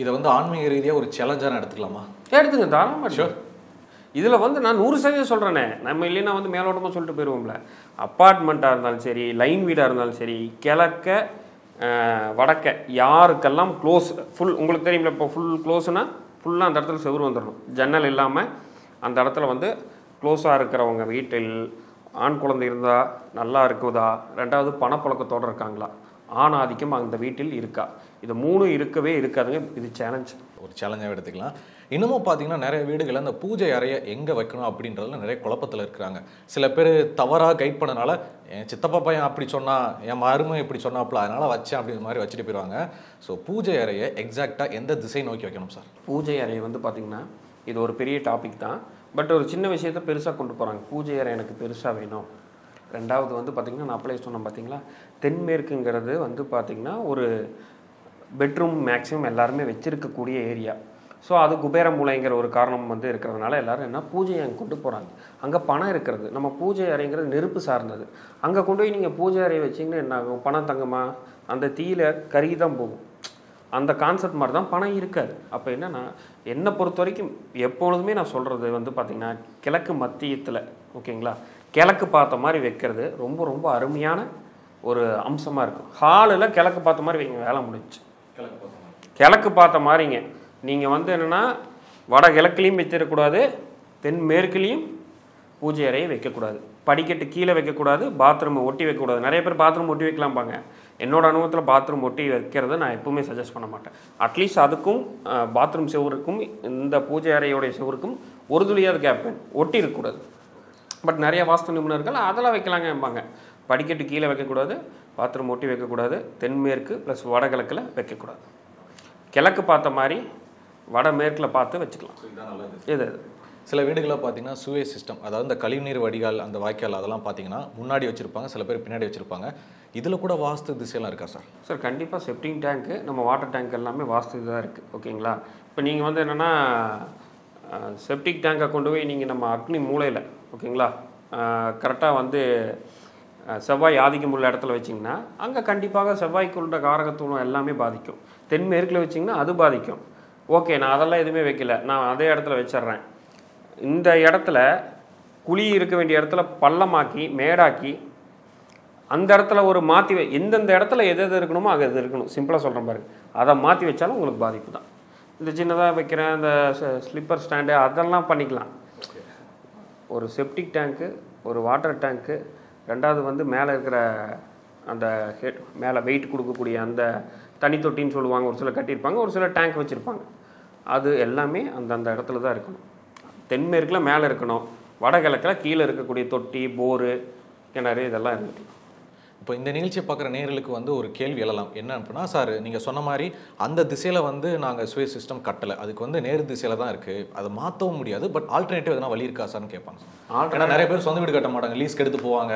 இதை வந்து ஆன்மீக ரீதியாக ஒரு சேலஞ்சாக எடுத்துக்கலாமா?
எடுத்துங்க தாராளமாக
Sure.
இதில் வந்து நான் நூறு சதவீதம் சொல்கிறேனே நம்ம இல்லைன்னா வந்து மேலோட்டமாக சொல்லிட்டு போயிடுவோம்ல அப்பார்ட்மெண்ட்டாக இருந்தாலும் சரி லைன் வீடாக இருந்தாலும் சரி கிழக்க வடக்க. யாருக்கெல்லாம் க்ளோஸ் ஃபுல் உங்களுக்கு தெரியும்ல இப்போ ஃபுல் க்ளோஸ்னா ஃபுல்லாக அந்த இடத்துல செவ்வறு வந்துடணும் ஜன்னல் இல்லாமல் அந்த இடத்துல வந்து க்ளோஸாக இருக்கிறவங்க வீட்டில் ஆண் குழந்தை இருந்தால் நல்லா இருக்குதா? ரெண்டாவது பணப்பழக்கத்தோடு இருக்காங்களா? ஆண் ஆதிக்கம் அந்த வீட்டில் இருக்கா? இது மூணு இருக்கவே இருக்காதுங்க. இது சேலஞ்ச்
ஒரு சேலஞ்சாக எடுத்துக்கலாம். இன்னமும் பார்த்தீங்கன்னா நிறைய வீடுகளில் அந்த பூஜை அறையை எங்கே வைக்கணும் அப்படின்றதுல நிறைய குழப்பத்தில் இருக்கிறாங்க. சில பேர் தவறாக கைட் பண்ணனால என் சித்தப்பா பையன் அப்படி சொன்னா என் மருமை இப்படி சொன்னாப்புல அதனால வச்சேன் அப்படிங்கிற மாதிரி வச்சுட்டு போயிடுவாங்க ஸோ பூஜை அறையை எக்ஸாக்டாக எந்த திசை நோக்கி வைக்கணும் சார்
பூஜை அறை வந்து பார்த்திங்கன்னா இது ஒரு பெரிய டாபிக் தான். பட் ஒரு சின்ன விஷயத்தை பெருசாக கொண்டு போகிறாங்க பூஜை அறை எனக்கு பெருசாக வேணும். ரெண்டாவது வந்து பார்த்திங்கன்னா நான் அப்ளை சொன்னேன் பார்த்தீங்களா தென்மேற்குங்கிறது வந்து பார்த்திங்கன்னா ஒரு பெட்ரூம் மேக்ஸிமம் எல்லாருமே வச்சுருக்கக்கூடிய ஏரியா ஸோ அது குபேர மூலைங்கிற ஒரு காரணம் வந்து இருக்கிறதுனால எல்லாரும் என்ன பூஜையை அங்கே கொண்டு போகிறாங்க அங்கே பணம் இருக்கிறது. நம்ம பூஜை அறைங்கிறது நெருப்பு சார்ந்தது. அங்கே கொண்டு போய் நீங்கள் பூஜை அறையை வச்சிங்கன்னா என்ன ஆகும்? பணம் தங்குமா? அந்த தீயில கருகி தான் போகும். அந்த கான்செப்ட் மாதிரி தான் பணம் இருக்காது. அப்போ என்னன்னா என்னை பொறுத்த வரைக்கும் எப்பொழுதுமே நான் சொல்கிறது வந்து பார்த்திங்கன்னா கிழக்கு மத்தியத்தில் ஓகேங்களா கிழக்கு பார்த்த மாதிரி வைக்கிறது ரொம்ப ரொம்ப அருமையான ஒரு அம்சமாக இருக்கும் ஹாலில் கிழக்கு பார்த்த மாதிரி வைங்க வேலை முடிஞ்சுச்சு. கிழக்கு பார்த்த மாதிரிங்க. நீங்கள் வந்து என்னென்னா வட கிழக்குலேயும் வச்சிடக்கூடாது தென்மேற்குலேயும் பூஜை அறையை வைக்கக்கூடாது. படிக்கட்டு கீழே வைக்கக்கூடாது பாத்ரூமை ஒட்டி வைக்கக்கூடாது. நிறைய பேர் பாத்ரூம் ஒட்டி வைக்கலாம்பாங்க என்னோடய அனுபவத்தில் பாத்ரூம் ஒட்டி வைக்கிறத நான் எப்பவுமே சஜஸ்ட் பண்ண மாட்டேன். அட்லீஸ்ட் அதுக்கும் பாத்ரூம் செவருக்கும் இந்த பூஜை அறையோடைய செவருக்கும் ஒரு துளியாவது கேப் ஒட்டி இருக்கக்கூடாது. பட் நிறைய வாஸ்து நிபுணர்கள் அதெல்லாம் வைக்கலாங்கம்பாங்க. படிக்கட்டு கீழே வைக்கக்கூடாது பாத்ரூம் ஒட்டி வைக்கக்கூடாது தென்மேற்கு ப்ளஸ் வடகிழக்கில் வைக்கக்கூடாது. கிழக்கு பார்த்த மாதிரி வடமேற்கில் பார்த்து வச்சுக்கலாம். இது இது.
சில வீடுகளில் பார்த்தீங்கன்னா சுவே சிஸ்டம் அதாவது இந்த கழிவுநீர் வடிகால் அந்த வாய்க்கால் அதெல்லாம் பார்த்தீங்கன்னா முன்னாடி வச்சிருப்பாங்க சில பேர் பின்னாடி வச்சிருப்பாங்க. இதில் கூட வாஸ்து திசையெல்லாம் இருக்கா சார்?
சார் கண்டிப்பாக செப்டிங் டேங்க்கு நம்ம வாட்டர் டேங்க் எல்லாமே வாஸ்து தான் இருக்குது ஓகேங்களா? இப்போ நீங்கள் வந்து என்னென்னா செப்டிக் டேங்கை கொண்டு போய் நீங்கள் நம்ம அக்னி மூலையில் ஓகேங்களா? கரெக்டாக வந்து செவ்வாய் ஆதிக்கம் உள்ள இடத்துல வச்சிங்கன்னா அங்கே கண்டிப்பாக செவ்வாய்க்குள்ள காரகத்துவம் எல்லாமே பாதிக்கும். தென்மேற்கில் வச்சிங்கன்னா அது பாதிக்கும். ஓகே நான் அதெல்லாம் எதுவுமே வைக்கல. நான் அதே இடத்துல வச்சிடுறேன் இந்த இடத்துல குழி இருக்க வேண்டிய இடத்துல பள்ளமாக்கி மேடாக்கி அந்த இடத்துல ஒரு மாற்றி வை எந்தெந்த இடத்துல எது எது இருக்கணுமோ அது எது இருக்கணும். சிம்பிளாக சொல்கிறேன் பாருங்க. அதை மாற்றி வச்சாலும் உங்களுக்கு பாதிப்பு தான். இந்த சின்னதாக வைக்கிறேன் அந்த ஸ்லிப்பர் ஸ்டாண்டு அதெல்லாம் பண்ணிக்கலாம். ஒரு செப்டிக் டேங்க்கு ஒரு வாட்டர் டேங்க்கு ரெண்டாவது வந்து மேலே இருக்கிற அந்த ஹெட் மேலே வெயிட் கொடுக்கக்கூடிய அந்த தனி தொட்டின்னு சொல்லுவாங்க ஒரு சில கட்டியிருப்பாங்க ஒரு சில டேங்க் வச்சுருப்பாங்க. அது எல்லாமே அந்தந்த இடத்துல தான் இருக்கணும். தென்மேற்கில் மேலே இருக்கணும். வடகிழக்கில் கீழே இருக்கக்கூடிய தொட்டி போரு கிணறு இதெல்லாம் இருக்கணும்
இப்போ இந்த நிகழ்ச்சியை பார்க்குற நேயர்களுக்கு வந்து ஒரு கேள்வி எழலாம். என்ன அப்படின்னா சார் நீங்கள் சொன்ன மாதிரி அந்த திசையில் வந்து நாங்கள் சுவே சிஸ்டம் கட்டலை. அதுக்கு வந்து நேர் திசையில் தான் இருக்குது அதை மாற்றவும் முடியாது. பட் ஆல்டர்னேட்டிவ் எதனா வழி இருக்கா சார்னு கேட்பாங்க. சார் ஏன்னா நிறைய பேர் சொந்த வீடு கட்ட மாட்டாங்க. லீஸ்க்கு எடுத்து போவாங்க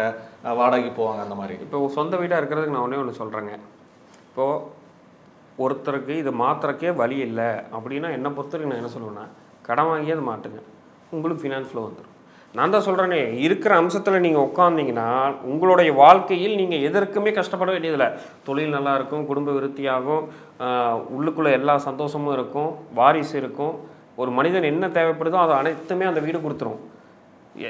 வாடகைக்கு போவாங்க அந்த மாதிரி
இப்போ சொந்த வீடாக இருக்கிறதுக்கு நான் ஒன்றே ஒன்று சொல்கிறேங்க இப்போது ஒருத்தருக்கு இது மாத்துறக்கே வழி இல்லை அப்படின்னா என்னை பொறுத்தவரைக்கும் நான் என்ன சொல்லுவேன்னா கடன் வாங்கி அதை மாட்டுங்க உங்களுக்கு ஃபினான்ஸ் ஃப்ளோ வந்துடும் நான் தான் சொல்கிறேனே இருக்கிற அம்சத்தில் நீங்கள் உட்காந்தீங்கன்னா உங்களுடைய வாழ்க்கையில் நீங்கள் எதற்குமே கஷ்டப்பட வேண்டியதில்லை. தொழில் நல்லா இருக்கும் குடும்ப விருத்தியாகும் உள்ளுக்குள்ளே எல்லா சந்தோஷமும் இருக்கும் வாரிசு இருக்கும். ஒரு மனிதன் என்ன தேவைப்படுதோ அதை அனைத்துமே அந்த வீடு கொடுத்துரும்.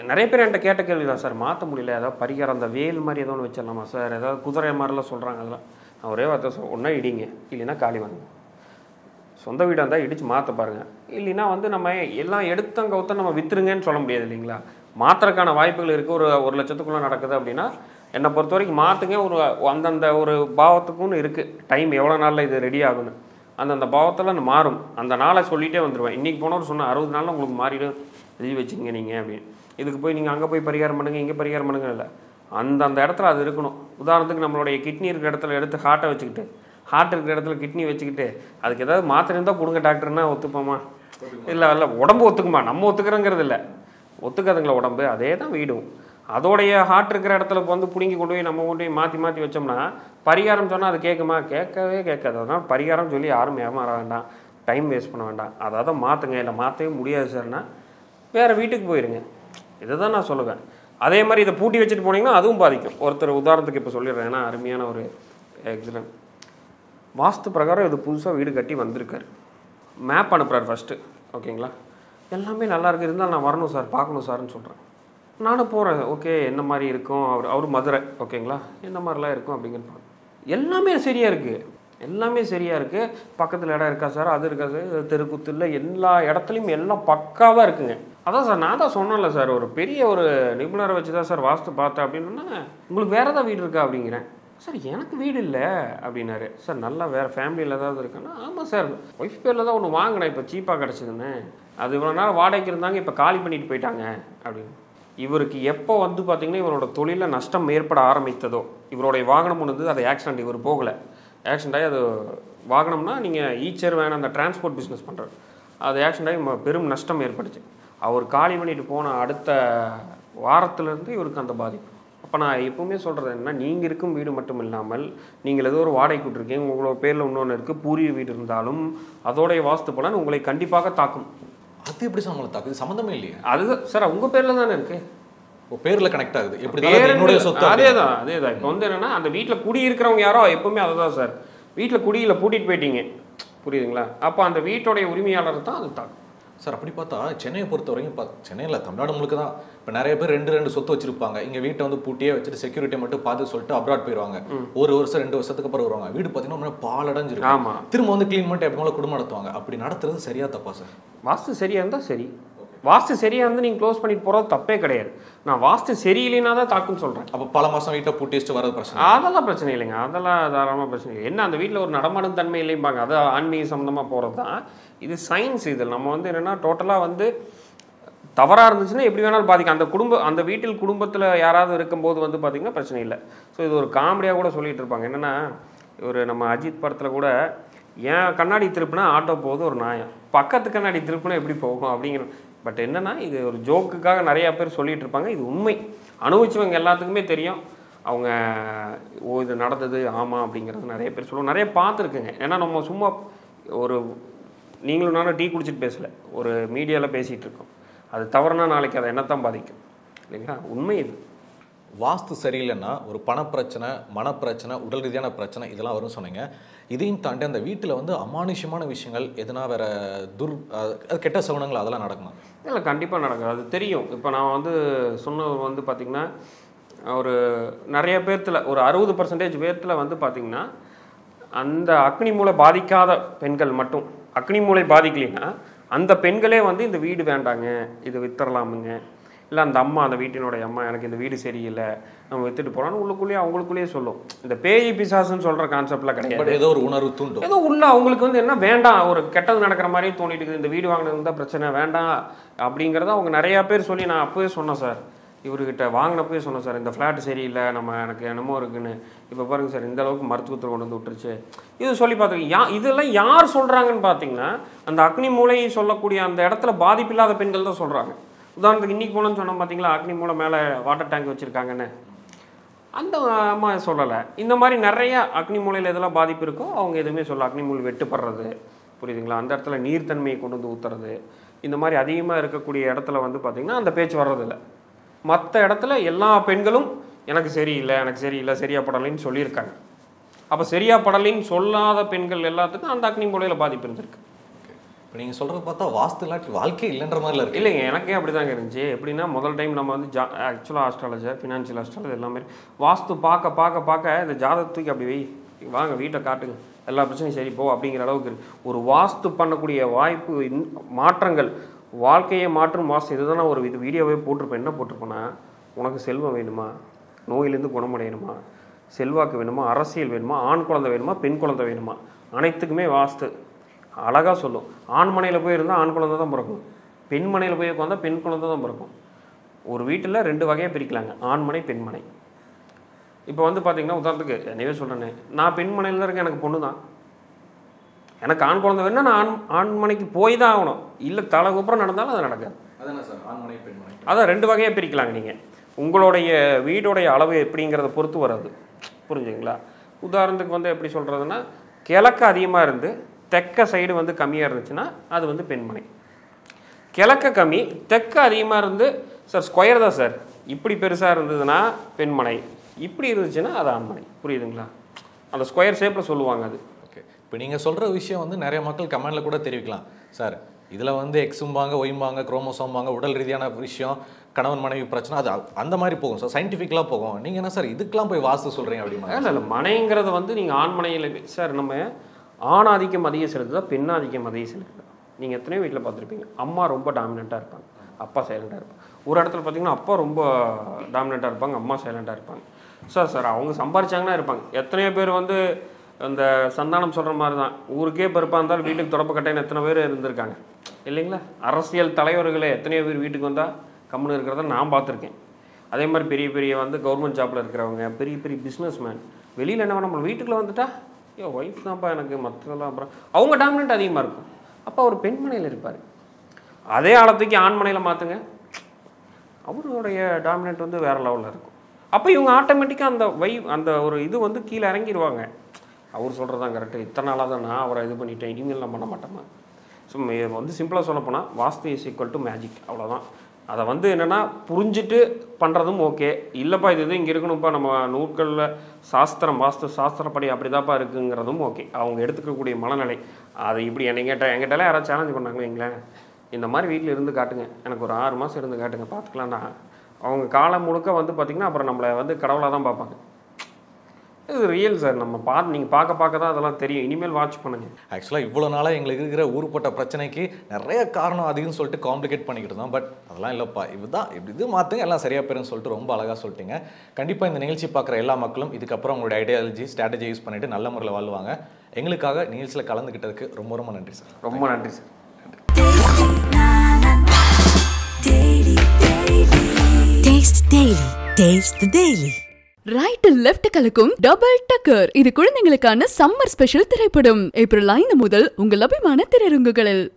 நிறைய பேர் என்கிட்ட கேட்ட கேள்வி தான் சார் மாற்ற முடியல ஏதாவது பரிகாரம் அந்த வேல் மாதிரி ஏதோ ஒன்று வச்சிடலாமா சார்? ஏதாவது குதிரை மாதிரிலாம் சொல்கிறாங்க அதெல்லாம். நான் ஒரே வார்த்தை சொல் ஒன்றா இடிங்க இல்லைன்னா காலி வாங்க. சொந்த வீடாக இருந்தால் இடித்து மாற்ற பாருங்கள் இல்லைன்னா வந்து நம்ம எல்லாம் எடுத்தம் கவுத்தம் நம்ம வித்துருங்கன்னு சொல்ல முடியாது இல்லைங்களா? மாத்துறதுக்கான வாய்ப்புகள் இருக்குது ஒரு ஒரு லட்சத்துக்குள்ளே நடக்குது அப்படின்னா என்னை பொறுத்த வரைக்கும் மாற்றுங்க ஒரு அந்தந்த ஒரு பாவத்துக்குன்னு இருக்குது டைம் எவ்வளோ நாளில் இது ரெடி ஆகும்னு. அந்தந்த பாவத்தில் அது மாறும். அந்த நாளை சொல்லிகிட்டே வந்துடுவேன் இன்றைக்கி போனவர் சொன்ன அறுபது நாளில் உங்களுக்கு மாறிடும் எழுதி வச்சுங்க நீங்கள் அப்படின்னு. இதுக்கு போய் நீங்கள் அங்கே போய் பரிகாரம் பண்ணுங்கள் இங்கே பரிகாரம் பண்ணுங்க இல்லை. அந்தந்த இடத்துல அது இருக்கணும். உதாரணத்துக்கு நம்மளுடைய கிட்னி இருக்கிற இடத்துல எடுத்து ஹார்ட்டை வச்சுக்கிட்டு ஹார்ட் இருக்கிற இடத்துல கிட்னி வச்சுக்கிட்டு அதுக்கு ஏதாவது மாத்திரை இருந்தால் கொடுங்க டாக்டர்னா ஒத்துப்போமா? இல்லை இல்லை உடம்பு ஒத்துக்குமா? நம்ம ஒத்துக்கிறோங்கிறது இல்லை. ஒத்துக்காதுங்களா உடம்பு? அதே தான் வீடும். அதோடைய ஹார்ட் இருக்கிற இடத்துல இப்போ வந்து பிடுங்கி கொண்டு போய் நம்ம கொண்டு போய் மாற்றி மாற்றி வச்சோம்னா பரிகாரம் சொன்னால் அது கேட்குமா கேட்கவே கேட்காது. அதனால் பரிகாரம் சொல்லி யாரும் ஏமாற வேண்டாம். டைம் வேஸ்ட் பண்ண வேண்டாம். அதாவது மாற்றுங்க இல்லை மாற்றவே முடியாது சார்னா வேறு வீட்டுக்கு போயிடுங்க இதை தான் நான் சொல்லுவேன். அதே மாதிரி இதை பூட்டி வச்சுட்டு போனீங்கன்னா அதுவும் பாதிக்கும். ஒருத்தர் உதாரணத்துக்கு இப்போ சொல்லிடுறேன். ஏன்னா அருமையான ஒரு எக்ஸாம் வாஸ்து பிரகாரம் இது புதுசாக வீடு கட்டி வந்திருக்காரு. மேப் அனுப்புகிறார் ஃபஸ்ட்டு ஓகேங்களா எல்லாமே நல்லா இருக்குது இருந்தால் நான் வரணும் சார் பார்க்கணும் சார்னு சொல்கிறேன் நானும் போகிறேன் ஓகே என்ன மாதிரி இருக்கும்? அவர் அவர் மதுரை. ஓகேங்களா என்ன மாதிரிலாம் இருக்கும் அப்படிங்கிறது எல்லாமே சரியாக இருக்குது எல்லாமே சரியாக இருக்குது பக்கத்தில் இடம் இருக்கா சார் அது இருக்கா சார் தெருக்குத்தில் எல்லா இடத்துலையும் எல்லாம் பக்காவாக இருக்குங்க. அதான் சார் நான் தான் சொன்னேன்ல சார் ஒரு பெரிய ஒரு நிபுணரை வச்சு தான் சார் வாஸ்து பார்த்தேன் அப்படின்னா உங்களுக்கு வேறு ஏதாவது வீடு இருக்கா? அப்படிங்கிறேன். சார் எனக்கு வீடு இல்லை. அப்படின்னாரு. சார் நல்லா வேறு ஃபேமிலியில் ஏதாவது இருக்குன்னா ஆமாம் சார். ஒய்ஃப் பேரில் தான் ஒன்று வாங்கினேன். இப்போ சீப்பாக கிடச்சிதுன்னு. அது இவ்வளோ நேரம் வாடகைக்கு இருந்தாங்க. இப்போ காலி பண்ணிட்டு போயிட்டாங்க. அப்படின்னு. இவருக்கு எப்போ வந்து பார்த்தீங்கன்னா இவரோட தொழிலில் நஷ்டம் ஏற்பட ஆரம்பித்ததோ இவருடைய வாகனம் ஒன்று அது ஆக்சிடென்ட் இவர் போகலை. ஆக்சிடென்ட் ஆகி அது வாகனம்னா நீங்கள் ஈச்சர் வேணும் அந்த டிரான்ஸ்போர்ட் பிஸ்னஸ் பண்ணுறது அது ஆக்சிடென்ட் ஆகி ம- பெரும் நஷ்டம் ஏற்பட்டுச்சு. அவர் காலி பண்ணிட்டு போன அடுத்த வாரத்துலேருந்து இவருக்கு அந்த பாதிப்பு. அப்போ நான் எப்பவுமே சொல்கிறது என்னன்னா நீங்கள் இருக்கும் வீடு மட்டும் இல்லாமல் நீங்கள் ஏதோ ஒரு வாடகை விட்டுருக்கீங்க உங்களோட பேரில் இன்னொன்று இருக்குது பூர்வீக வீடு இருந்தாலும் அதோடைய வாஸ்து பலன் உங்களை கண்டிப்பாக தாக்கும்.
அது எப்படி சார் நம்மளை தாக்குது சம்மந்தமே இல்லையே.
அது சார் உங்கள் பேரில் தானே இருக்குது
பேர்ல கனெக்ட் ஆகுது. எப்படி என்னுடைய சொத்து
அதே. தான் அதே தான் இப்போ வந்து என்னன்னா அந்த வீட்டில் குடி இருக்கிறவங்க யாரோ எப்பவுமே அதை தான் சார். வீட்டில் குடியில் பூட்டிட்டு போயிட்டீங்க. புரியுதுங்களா? அப்போ அந்த வீட்டோடைய உரிமையாளர் தான் அது தாக்கும்.
சார் அப்படி பார்த்தா சென்னையை பொறுத்த வரைக்கும் பா சென்னையில் தமிழ்நாடு முழுக்க தான். இப்போ நிறைய பேர் ரெண்டு ரெண்டு சொத்து வச்சிருப்பாங்க. இங்க வீட்டை வந்து பூட்டியே வச்சுட்டு செக்யூரிட்டி மட்டும் பார்த்து சொல்லிட்டு அப்ராட் போயிடுவாங்க ஒரு வருஷம் ரெண்டு வருஷத்துக்கு அப்புறம் வருவாங்க. வீடு பார்த்தீங்கன்னா பாலடைஞ்சிருக்கும்.
ஆமா.
திரும்ப வந்து க்ளீன் பண்ணிட்டு எப்போ குடும்பம் நடத்துவாங்க. அப்படி நடத்துறது சரியா தப்பா சார்?
வாஸ்து சரியாக இருந்தால் சரி. வாஸ்து சரியாக இருந்து நீங்கள் க்ளோஸ் பண்ணிட்டு போகிறது தப்பே கிடையாது. நான் வாஸ்து சரியில்லைன்னா தான் தாக்குன்னு சொல்கிறேன்
அப்போ பல மாசம் வீட்டை பூட்டி வச்சுட்டு வரது பிரச்சனை
அதெல்லாம் பிரச்சனை இல்லைங்க. அதெல்லாம் தாராளமாக பிரச்சனை இல்லை. என்ன அந்த வீட்டில் ஒரு நடமாடும் தன்மை இல்லைம்பாங்க. அது ஆன்மீக சம்மந்தமாக போகிறது தான் இது சயின்ஸ் இது. நம்ம வந்து என்னென்னா டோட்டலாக வந்து தவறாக இருந்துச்சுன்னா எப்படி வேணாலும் பாதிக்கும் அந்த குடும்ப அந்த வீட்டில் குடும்பத்தில் யாராவது இருக்கும்போது வந்து பார்த்திங்கன்னா பிரச்சனை இல்லை. ஸோ இது ஒரு காமெடியாக கூட சொல்லிகிட்டு இருப்பாங்க. என்னென்னா ஒரு நம்ம அஜித் படத்தில் கூட ஏன் கண்ணாடி திருப்புனா ஆட்டோ போகுது ஒரு நாயம். பக்கத்து கண்ணாடி திருப்புனா எப்படி போகும்? அப்படிங்கிற பட் என்னென்னா இது ஒரு ஜோக்குக்காக நிறையா பேர் சொல்லிகிட்டு இருப்பாங்க. இது உண்மை. அனுபவிச்சவங்க எல்லாத்துக்குமே தெரியும். அவங்க ஓ இது நடந்தது ஆமாம் அப்படிங்கிறது நிறைய பேர் சொல்லுவோம் நிறைய பார்த்துருக்குங்க. ஏன்னா நம்ம சும்மா ஒரு நீங்களும் நானும் டீ குடிச்சிட்டு பேசல. ஒரு மீடியாவில் பேசிகிட்டு இருக்கோம். அது தவறுனா நாளைக்கு அதை என்னத்தான் பாதிக்கும். இல்லைங்களா? உண்மை இது.
வாஸ்து சரியில்லைன்னா ஒரு பணப்பிரச்சனை மனப்பிரச்சனை உடல் ரீதியான பிரச்சனை இதெல்லாம் வரும்னு சொன்னீங்க. இதையும் தாண்டி அந்த வீட்டில் வந்து அமானுஷ்யமான விஷயங்கள் எதுனா வேற துர் அது கெட்ட சகுனங்கள் அதெல்லாம் நடக்கணும்
இல்லை கண்டிப்பாக நடக்கும் அது தெரியும். இப்போ நான் வந்து சொன்னவர் வந்து பார்த்திங்கன்னா ஒரு நிறைய பேர்த்தில் ஒரு அறுபது பர்சன்டேஜ் பேர்த்தில் வந்து பார்த்திங்கன்னா அந்த அக்னி மூளை பாதிக்காத பெண்கள் மட்டும் அக்னி மூளை பாதிக்கலைன்னா அந்த பெண்களே வந்து இந்த வீடு வேண்டாங்க இது வித்தரலாமுங்க. இல்லை அந்த அம்மா அந்த வீட்டினுடைய அம்மா எனக்கு இந்த வீடு சரியில்லை நம்ம வித்துட்டு போகிறோன்னு உள்ளுக்குள்ளேயே அவங்களுக்குள்ளேயே சொல்லும். இந்த பேய் பிசாசுன்னு சொல்கிற கான்செப்ட்லாம் கிடையாது.
ஏதோ ஒரு உணர்வு தூண்டும்.
ஏதோ உள்ள அவங்களுக்கு வந்து என்ன வேண்டாம் ஒரு கெட்டது நடக்கிற மாதிரி தோணிட்டு இருக்குது இந்த வீடு வாங்கினது தான் பிரச்சனை வேண்டாம் அப்படிங்கிறத அவங்க நிறையா பேர் சொல்லி நான் அப்போவே சொன்னேன் சார். இவர்கிட்ட வாங்கினப்பே சொன்னேன் சார் இந்த ஃப்ளாட் சரியில்லை நம்ம எனக்கு என்னமோ இருக்குன்னு. இப்போ பாருங்கள் சார் இந்த அளவுக்கு மருத்துவத்தில் கொண்டு வந்து விட்டுருச்சு. இது சொல்லி பார்த்துருக்கீங்க யா இதெல்லாம் யார் சொல்கிறாங்கன்னு பார்த்தீங்கன்னா அந்த அக்னி மூலையை சொல்லக்கூடிய அந்த இடத்துல பாதிப்பில்லாத பெண்கள் தான் சொல்கிறாங்க உதாரணத்துக்கு இன்னைக்கு போனோம்னு சொன்னோம் பார்த்தீங்களா அக்னி மூளை மேலே வாட்டர் டேங்க் வச்சுருக்காங்கன்னு. அந்த அம்மா சொல்லலை. இந்த மாதிரி நிறைய அக்னி மூலையில் எதெல்லாம் பாதிப்பு இருக்கோ அவங்க எதுவுமே சொல்ல அக்னி மூலை வெட்டுப்படுறது புரியுதுங்களா? அந்த இடத்துல நீர்த்தன்மையை கொண்டு வந்து ஊற்றுறது இந்த மாதிரி அதிகமாக இருக்கக்கூடிய இடத்துல வந்து பார்த்திங்கன்னா அந்த பேச்சு வர்றதில்லை. மற்ற இடத்துல எல்லா பெண்களும் எனக்கு சரியில்லை எனக்கு சரியில்லை சரியா படலைன்னு சொல்லியிருக்காங்க. அப்போ சரியா படலைன்னு சொல்லாத பெண்கள் எல்லாத்துக்கும் அந்த அக்னி மூலையில் பாதிப்பு இருந்திருக்கு.
இப்போ நீங்கள் சொல்கிறத பார்த்தா வாஸ்து இல்லாட்டி வாழ்க்கை இல்லைன்ற மாதிரில இருக்கு.
இல்லைங்க எனக்கே அப்படி தாங்க இருந்துச்சு. எப்படின்னா முதல் டைம் நம்ம வந்து ஜா ஆக்சுவலாக ஆஸ்ட்ராலஜர் ஃபினான்ஷியல் ஆஸ்ட்ராலஜர் எல்லாமே வாஸ்து பார்க்க பார்க்க பார்க்க இந்த ஜாதகத்துக்கு அப்படி வை வாங்க வீட்டை காட்டுங்க எல்லா பிரச்சனையும் சரி போ அப்படிங்கிற அளவுக்கு ஒரு வாஸ்து பண்ணக்கூடிய வாய்ப்பு மாற்றங்கள் வாழ்க்கையை மாற்றும் வாஸ்து இதுதான் நான் ஒரு இது வீடியோவே போட்டிருப்பேன். என்ன போட்டிருப்பேன்னா உனக்கு செல்வம் வேணுமா? நோயிலேருந்து குணமடையணுமா? செல்வாக்கு வேணுமா? அரசியல் வேணுமா? ஆண் குழந்தை வேணுமா? பெண் குழந்தை வேணுமா? அனைத்துக்குமே வாஸ்து. அழகாக சொல்லும். ஆண் மனையில் போய் இருந்தால் ஆண் குழந்தை தான் பிறக்கும். பெண் மனையில் போய் உட்காந்தா பெண் குழந்தை தான் பிறக்கும். ஒரு வீட்டில் ரெண்டு வகையாக பிரிக்கலாங்க. ஆண்மனை பெண்மனை இப்போ வந்து பார்த்தீங்கன்னா உதாரணத்துக்கு என்னவே சொல்கிறேனே நான் பெண்மனையில் தான் இருக்கேன் எனக்கு பொண்ணு தான் எனக்கு ஆண் குழந்தை வேணும்னா நான் ஆண் ஆண்மனைக்கு போய் தான் ஆகணும். இல்லை தலை குப்புறம் நடந்தாலும் அது நடக்காது.
அதானே சார் ஆண்மனை பெண்மனை
அதான் ரெண்டு வகையாக பிரிக்கலாங்க நீங்கள் உங்களுடைய வீடோடைய அளவு எப்படிங்கிறத பொறுத்து வராது. புரிஞ்சுங்களா உதாரணத்துக்கு வந்து எப்படி சொல்கிறதுன்னா கிழக்கு அதிகமாக இருந்து தெற்க சைடு வந்து கம்மியாக இருந்துச்சுன்னா அது வந்து பெண்மனை கிழக்க கம்மி தெற்க அதிகமாக இருந்து சார் ஸ்கொயர் தான் சார். இப்படி பெருசாக இருந்ததுன்னா பெண்மனை இப்படி இருந்துச்சுன்னா அது ஆண்மனை புரியுதுங்களா? அந்த ஸ்கொயர் ஷேப்பில் சொல்லுவாங்க அது.
இப்போ நீங்கள் சொல்கிற விஷயம் வந்து நிறைய மக்கள் கமெண்டில் கூட தெரிவிக்கலாம். சார் இதில் வந்து எக்ஸும்பாங்க ஒய்ம்பாங்க குரோமோசோம்பாங்க உடல் ரீதியான விஷயம் கணவன் மனைவி பிரச்சனை அது அந்த மாதிரி போகும். சார் சயின்டிஃபிக்கலாக போகும். நீங்கள் என்ன சார் இதுக்கெலாம் போய் வாஸ்து சொல்கிறீங்க அப்படிமா?
இல்லை இல்லை மனைங்கிறது வந்து நீங்கள் ஆண் மனையில் சார் நம்ம ஆண் அதிகம் செலுத்துதா பெண் ஆதிக்கம் அதிகம் செலுத்துதா? நீங்கள் எத்தனையோ வீட்டில் பார்த்துருப்பீங்க. அம்மா ரொம்ப டாமினண்ட்டாக இருப்பாங்க. அப்பா சைலண்டாக இருப்பாங்க. ஒரு இடத்துல பார்த்தீங்கன்னா அப்பா ரொம்ப டாமினண்ட்டாக இருப்பாங்க அம்மா சைலண்ட்டாக இருப்பாங்க. சார் சார் அவங்க சம்பாரிச்சாங்கன்னா இருப்பாங்க. எத்தனையோ பேர் வந்து அந்த சந்தானம் சொல்கிற மாதிரி தான் ஊருக்கே பருப்பாக இருந்தாலும் வீட்டுக்கு தொடப்ப கட்டைன்னு எத்தனை பேர் இருந்திருக்காங்க. இல்லைங்களா? அரசியல் தலைவர்களே எத்தனையோ பேர் வீட்டுக்கு வந்தால் கம்முன்னு இருக்கிறத நான் பார்த்துருக்கேன். அதே மாதிரி பெரிய பெரிய வந்து கவர்மெண்ட் ஜாப்பில் இருக்கிறவங்க பெரிய பெரிய பிஸ்னஸ் மேன் வெளியில் என்ன நம்ம வீட்டுக்குள்ளே வந்துட்டா ஐயோ ஒய்ஃப் தான்ப்பா எனக்கு மற்றதெல்லாம் அப்புறம் அவங்க டாமினன்ட் அதிகமாக இருக்கும். அப்போ அவர் பெண்மனையில் இருப்பார். அதே ஆழத்துக்கு ஆண்மனையில் மாற்றுங்க அவருடைய டாமினன்ட் வந்து வேறு லெவலில் இருக்கும். அப்போ இவங்க ஆட்டோமேட்டிக்காக அந்த வை அந்த ஒரு இது வந்து கீழே இறங்கிடுவாங்க அவர் சொல்கிறது தான் கரெக்டு இத்தனை நாளாக தான் நான் அவரை இது பண்ணிட்டேன். இனிமேல் நான் பண்ண மாட்டேமா ஸோ வந்து சிம்பிளாக சொல்ல போனால் vastu is equal to magic அவ்வளோதான் அதை வந்து என்னென்னா புரிஞ்சுட்டு பண்ணுறதும் ஓகே இல்லைப்பா இது இது இங்கே இருக்கணும்ப்பா. நம்ம நூட்களில் சாஸ்திரம் வாஸ்து சாஸ்திரப்படி அப்படிதாப்பா இருக்குங்கிறதும் ஓகே அவங்க எடுத்துக்கக்கூடிய மனநிலை. அதை இப்படி என்னை கேட்ட யாராவது சேலஞ்ச் பண்ணாங்க வைங்களேன் இந்த மாதிரி வீட்டில் இருந்து காட்டுங்க. எனக்கு ஒரு ஆறு மாதம் இருந்து காட்டுங்க. பார்த்துக்கலாம்னா அவங்க காலம் முழுக்க வந்து பார்த்திங்கன்னா அப்புறம் நம்மளை வந்து கடவுளாக தான் பார்ப்பாங்க. இது ரியல் சார் நம்ம பார்த்து நீங்கள் பார்க்க பார்க்க தான் அதெல்லாம் தெரியும். இனிமேல் வாட்ச் பண்ணுங்க.
ஆக்சுவலாக இவ்வளோ நாளாக எங்களுக்கு இருக்கிற ஊருப்பட்ட பிரச்சனைக்கு நிறைய காரணம் அதிகம்னு சொல்லிட்டு காம்ப்ளிகேட் பண்ணிக்கிட்டு இருந்தோம். பட் அதெல்லாம் இல்லைப்பா. இதுதான் இப்படி இது மாற்றுங்க எல்லாம் சரியாக போயிருன்னு சொல்லிட்டு ரொம்ப அழகாக சொல்லிட்டீங்க. கண்டிப்பாக இந்த நிகழ்ச்சி பார்க்குற எல்லா மக்களும் இதுக்கப்புறம் உங்களுடைய ஐடியாலஜி ஸ்ட்ராட்டஜி யூஸ் பண்ணிட்டு நல்ல முறையில் வாழ்வாங்க. எங்களுக்காக நிகழ்ச்சியில் கலந்துக்கிட்டதுக்கு ரொம்ப ரொம்ப நன்றி சார்
ரொம்ப நன்றி sir
Taste Daily. Taste the Daily.
Right left கலக்கும் டபுள் டக்கர் இது குழந்தைங்களுக்கான சம்மர் ஸ்பெஷல் திரைப்படம். ஏப்ரல் ஐந்து முதல் உங்கள் அபிமான திரையரங்குகளில்.